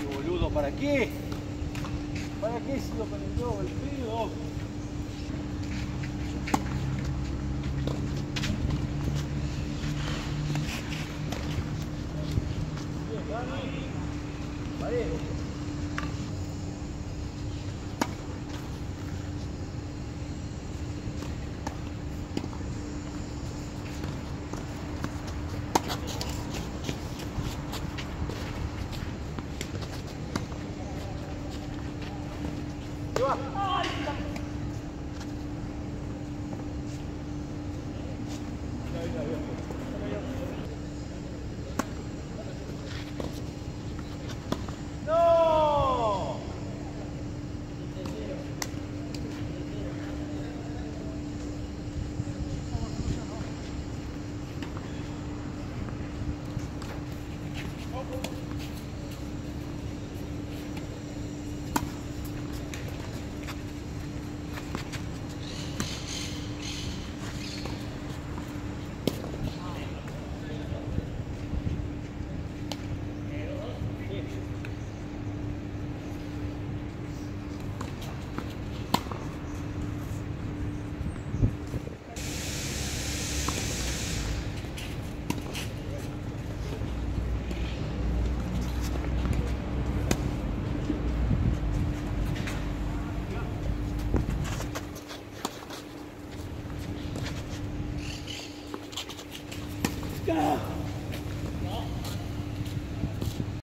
Y boludo, ¿para qué? ¿Para qué sigo con el globo el frío? Valeu! は。Go!